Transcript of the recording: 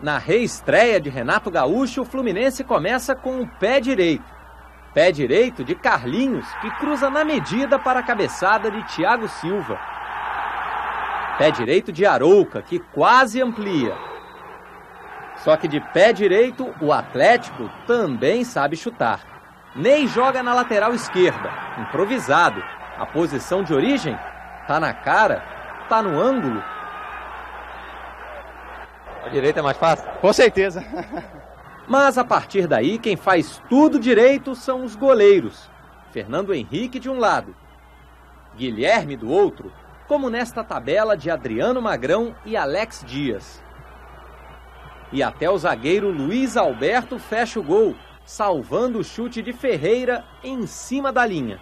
Na reestreia de Renato Gaúcho, o Fluminense começa com o pé direito. Pé direito de Carlinhos, que cruza na medida para a cabeçada de Thiago Silva. Pé direito de Arouca, que quase amplia. Só que de pé direito, o Atlético também sabe chutar. Ney joga na lateral esquerda, improvisado. A posição de origem tá na cara, tá no ângulo, a direita é mais fácil? Com certeza. Mas a partir daí, quem faz tudo direito são os goleiros. Fernando Henrique de um lado, Guilherme do outro, como nesta tabela de Adriano Magrão e Alex Dias. E até o zagueiro Luiz Alberto fecha o gol, salvando o chute de Ferreira em cima da linha.